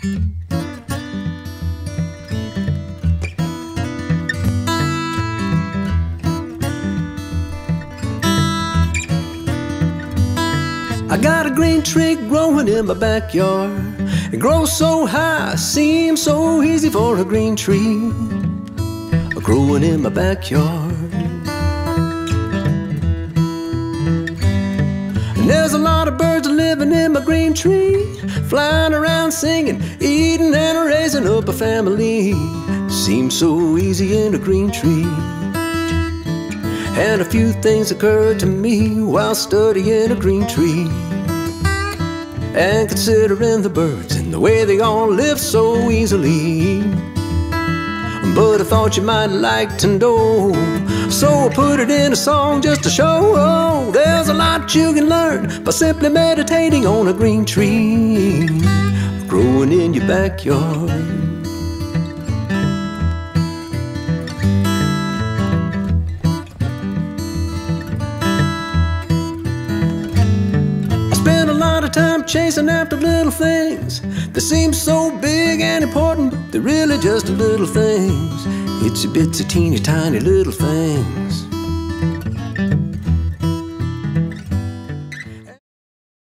I got a green tree growing in my backyard. It grows so high, seems so easy for a green tree growing in my backyard. A lot of birds are living in my green tree, flying around singing, eating and raising up a family. Seems so easy in a green tree. And a few things occurred to me while studying a green tree. And considering the birds and the way they all live so easily. But I thought you might like to know. So I put it in a song just to show oh, there's a you can learn by simply meditating on a green tree growing in your backyard. I spend a lot of time chasing after little things that seem so big and important, they're really just little things. It's Itsy bitsy teeny tiny little things.